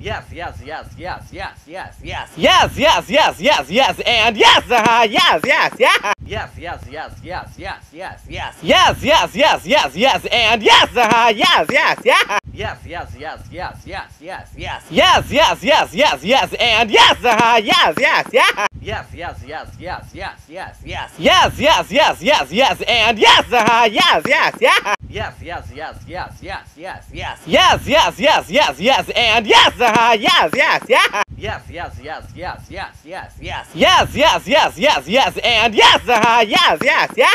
Yes, yes, yes, yes, yes, yes, yes. Yes, yes, yes, yes, yes, and yes, uh, yes, yes, yeah. Yes, yes, yes, yes, yes, yes, yes. Yes, yes, yes, yes, yes, and yes, uh, yes, yes, yeah. Yes, yes, yes, yes, yes, yes, yes. Yes, yes, yes, yes, yes, and yes, uh, yes, yes, yeah. Yes, yes, yes, yes, yes, yes, yes. Yes, yes, yes, yes, yes, and yes, uh, yes, yes, yeah. Yes, yes, yes, yes, yes, yes, yes. Yes, yes, yes, yes, yes, and yes, uh, yes, yes, yeah. Yes, yes, yes, yes, yes, yes, yes. Yes, yes, yes, yes, yes, and yes, uh, yes, yes, yeah.